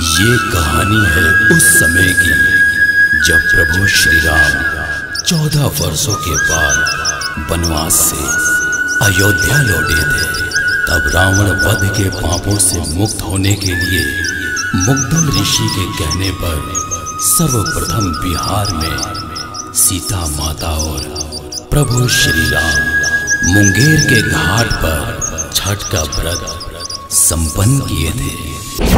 ये कहानी है उस समय की, जब प्रभु श्री राम चौदह वर्षों के बाद वनवास से अयोध्या लौटे थे। तब रावण वध के पापों से मुक्त होने के लिए मुग्धल ऋषि के कहने पर सर्वप्रथम बिहार में सीता माता और प्रभु श्री राम मुंगेर के घाट पर छठ का व्रत संपन्न किए थे।